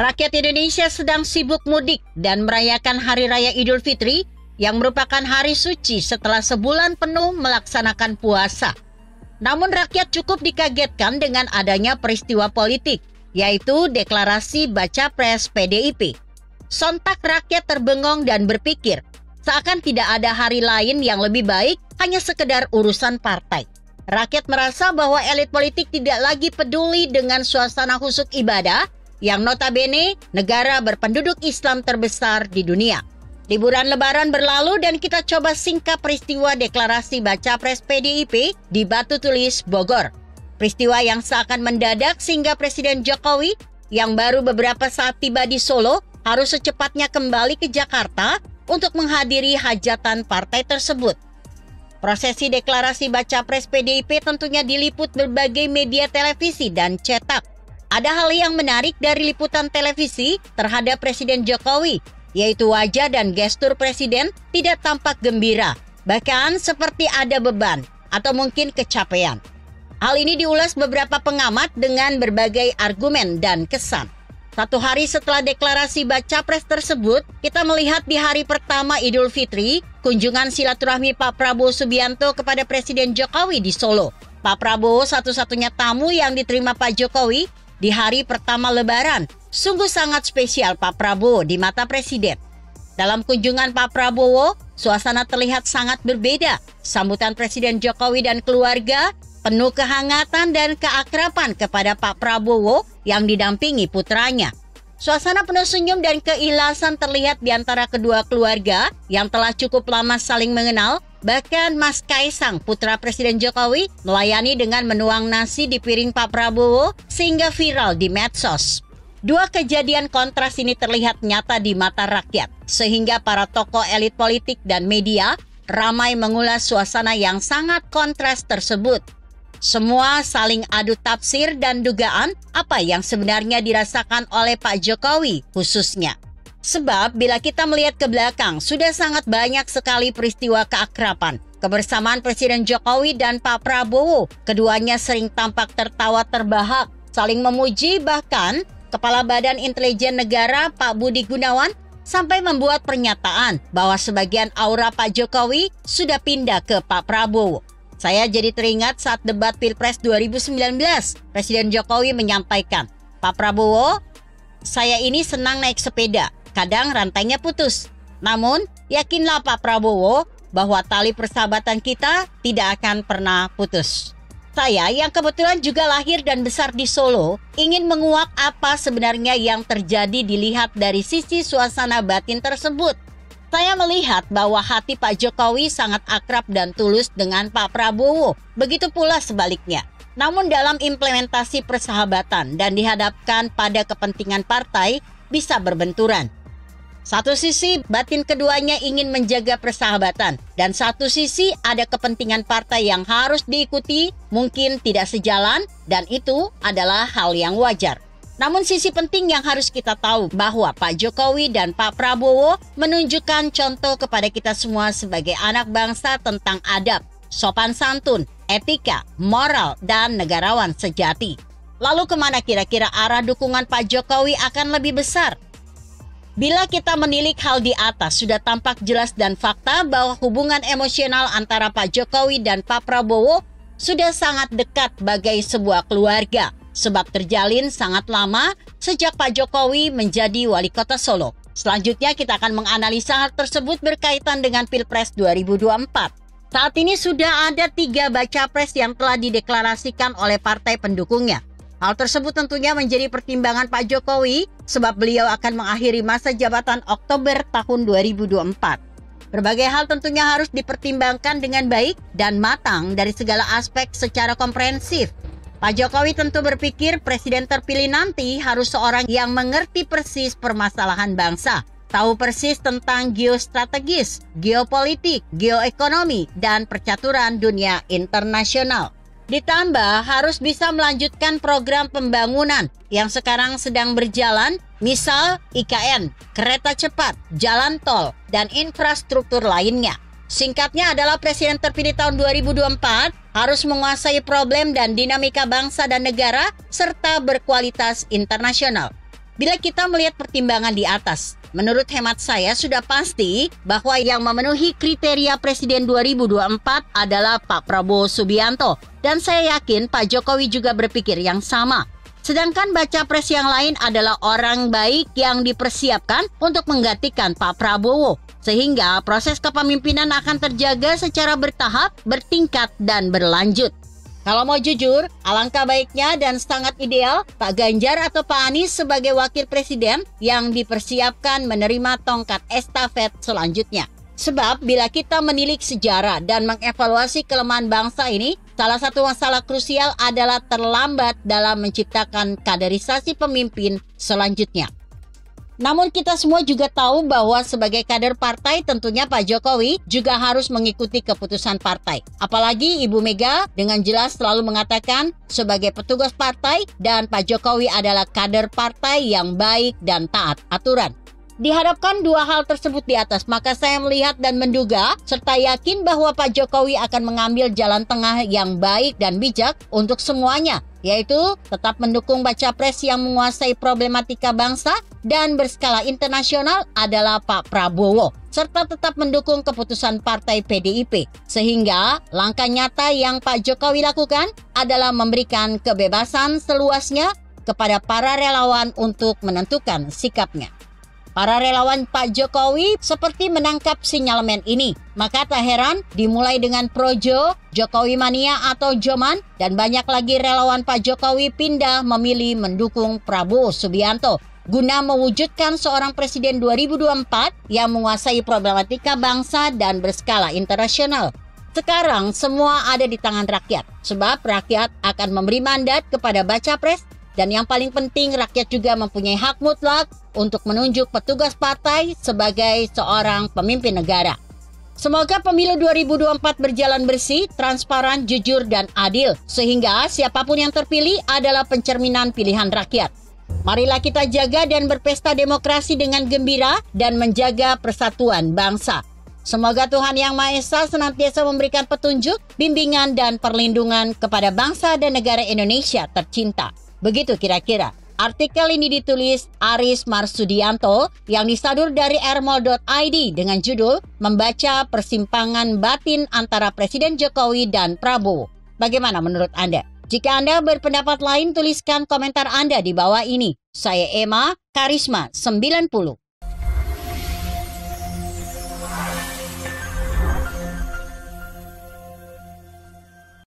Rakyat Indonesia sedang sibuk mudik dan merayakan Hari Raya Idul Fitri yang merupakan hari suci setelah sebulan penuh melaksanakan puasa. Namun rakyat cukup dikagetkan dengan adanya peristiwa politik, yaitu deklarasi baca pres PDIP. Sontak rakyat terbengong dan berpikir, seakan tidak ada hari lain yang lebih baik hanya sekedar urusan partai. Rakyat merasa bahwa elit politik tidak lagi peduli dengan suasana husuk ibadah yang notabene negara berpenduduk Islam terbesar di dunia. Liburan lebaran berlalu dan kita coba singkat peristiwa deklarasi baca pres PDIP di Batu Tulis, Bogor. Peristiwa yang seakan mendadak sehingga Presiden Jokowi yang baru beberapa saat tiba di Solo harus secepatnya kembali ke Jakarta untuk menghadiri hajatan partai tersebut. Prosesi deklarasi baca pres PDIP tentunya diliput berbagai media televisi dan cetak. Ada hal yang menarik dari liputan televisi terhadap Presiden Jokowi, yaitu wajah dan gestur Presiden tidak tampak gembira, bahkan seperti ada beban atau mungkin kecapean. Hal ini diulas beberapa pengamat dengan berbagai argumen dan kesan. Satu hari setelah deklarasi baca pres tersebut, kita melihat di hari pertama Idul Fitri, kunjungan silaturahmi Pak Prabowo Subianto kepada Presiden Jokowi di Solo. Pak Prabowo satu-satunya tamu yang diterima Pak Jokowi di hari pertama Lebaran. Sungguh sangat spesial Pak Prabowo di mata Presiden. Dalam kunjungan Pak Prabowo, suasana terlihat sangat berbeda. Sambutan Presiden Jokowi dan keluarga penuh kehangatan dan keakraban kepada Pak Prabowo yang didampingi putranya. Suasana penuh senyum dan keikhlasan terlihat di antara kedua keluarga yang telah cukup lama saling mengenal Bahkan Mas Kaisang, putra Presiden Jokowi, melayani dengan menuang nasi di piring Pak Prabowo sehingga viral di medsos. Dua kejadian kontras ini terlihat nyata di mata rakyat, sehingga para tokoh elit politik dan media ramai mengulas suasana yang sangat kontras tersebut. Semua saling adu tafsir dan dugaan apa yang sebenarnya dirasakan oleh Pak Jokowi khususnya. Sebab bila kita melihat ke belakang, sudah sangat banyak sekali peristiwa keakraban. Kebersamaan Presiden Jokowi dan Pak Prabowo, keduanya sering tampak tertawa terbahak, saling memuji bahkan Kepala Badan Intelijen Negara Pak Budi Gunawan sampai membuat pernyataan bahwa sebagian aura Pak Jokowi sudah pindah ke Pak Prabowo. Saya jadi teringat saat debat Pilpres 2019, Presiden Jokowi menyampaikan, Pak Prabowo, saya ini senang naik sepeda, kadang rantainya putus. Namun, yakinlah Pak Prabowo bahwa tali persahabatan kita tidak akan pernah putus. Saya yang kebetulan juga lahir dan besar di Solo ingin menguak apa sebenarnya yang terjadi dilihat dari sisi suasana batin tersebut. Saya melihat bahwa hati Pak Jokowi sangat akrab dan tulus dengan Pak Prabowo, begitu pula sebaliknya. Namun dalam implementasi persahabatan dan dihadapkan pada kepentingan partai bisa berbenturan. Satu sisi batin keduanya ingin menjaga persahabatan dan satu sisi ada kepentingan partai yang harus diikuti mungkin tidak sejalan dan itu adalah hal yang wajar. Namun sisi penting yang harus kita tahu bahwa Pak Jokowi dan Pak Prabowo menunjukkan contoh kepada kita semua sebagai anak bangsa tentang adab, sopan santun, etika, moral, dan negarawan sejati. Lalu ke mana kira-kira arah dukungan Pak Jokowi akan lebih besar? Bila kita menilik hal di atas, sudah tampak jelas dan fakta bahwa hubungan emosional antara Pak Jokowi dan Pak Prabowo sudah sangat dekat bagai sebuah keluarga, sebab terjalin sangat lama sejak Pak Jokowi menjadi wali kota Solo. Selanjutnya kita akan menganalisa hal tersebut berkaitan dengan Pilpres 2024. Saat ini sudah ada tiga baca pres yang telah dideklarasikan oleh partai pendukungnya. Hal tersebut tentunya menjadi pertimbangan Pak Jokowi sebab beliau akan mengakhiri masa jabatan Oktober tahun 2024. Berbagai hal tentunya harus dipertimbangkan dengan baik dan matang dari segala aspek secara komprehensif. Pak Jokowi tentu berpikir presiden terpilih nanti harus seorang yang mengerti persis permasalahan bangsa, tahu persis tentang geostrategis, geopolitik, geoekonomi, dan percaturan dunia internasional. Ditambah harus bisa melanjutkan program pembangunan yang sekarang sedang berjalan, misal IKN, kereta cepat, jalan tol, dan infrastruktur lainnya. Singkatnya adalah presiden terpilih tahun 2024 harus menguasai problem dan dinamika bangsa dan negara serta berkualitas internasional. Bila kita melihat pertimbangan di atas, menurut hemat saya sudah pasti bahwa yang memenuhi kriteria Presiden 2024 adalah Pak Prabowo Subianto. Dan saya yakin Pak Jokowi juga berpikir yang sama. Sedangkan baca pres yang lain adalah orang baik yang dipersiapkan untuk menggantikan Pak Prabowo. Sehingga proses kepemimpinan akan terjaga secara bertahap, bertingkat, dan berlanjut. Kalau mau jujur, alangkah baiknya dan sangat ideal Pak Ganjar atau Pak Anies sebagai wakil presiden yang dipersiapkan menerima tongkat estafet selanjutnya. Sebab bila kita menilik sejarah dan mengevaluasi kelemahan bangsa ini, salah satu masalah krusial adalah terlambat dalam menciptakan kaderisasi pemimpin selanjutnya. Namun kita semua juga tahu bahwa sebagai kader partai tentunya Pak Jokowi juga harus mengikuti keputusan partai. Apalagi Ibu Mega dengan jelas selalu mengatakan sebagai petugas partai dan Pak Jokowi adalah kader partai yang baik dan taat aturan. Dihadapkan dua hal tersebut di atas, maka saya melihat dan menduga serta yakin bahwa Pak Jokowi akan mengambil jalan tengah yang baik dan bijak untuk semuanya, yaitu tetap mendukung baca pres yang menguasai problematika bangsa dan berskala internasional adalah Pak Prabowo serta tetap mendukung keputusan partai PDIP. Sehingga langkah nyata yang Pak Jokowi lakukan adalah memberikan kebebasan seluasnya kepada para relawan untuk menentukan sikapnya. Para relawan Pak Jokowi seperti menangkap sinyalemen ini. Maka tak heran dimulai dengan Projo, Jokowi Mania atau Joman, dan banyak lagi relawan Pak Jokowi pindah memilih mendukung Prabowo Subianto guna mewujudkan seorang presiden 2024 yang menguasai problematika bangsa dan berskala internasional. Sekarang semua ada di tangan rakyat, sebab rakyat akan memberi mandat kepada baca pres dan yang paling penting rakyat juga mempunyai hak mutlak untuk menunjuk petugas partai sebagai seorang pemimpin negara. Semoga pemilu 2024 berjalan bersih, transparan, jujur, dan adil, sehingga siapa pun yang terpilih adalah pencerminan pilihan rakyat. Marilah kita jaga dan berpesta demokrasi dengan gembira dan menjaga persatuan bangsa. Semoga Tuhan Yang Maha Esa senantiasa memberikan petunjuk, bimbingan, dan perlindungan kepada bangsa dan negara Indonesia tercinta. Begitu kira-kira. Artikel ini ditulis Aris Marsudianto yang disadur dari ermol.id dengan judul Membaca Persimpangan Batin Antara Presiden Jokowi dan Prabowo. Bagaimana menurut Anda? Jika Anda berpendapat lain, tuliskan komentar Anda di bawah ini. Saya Emma, Karisma 90.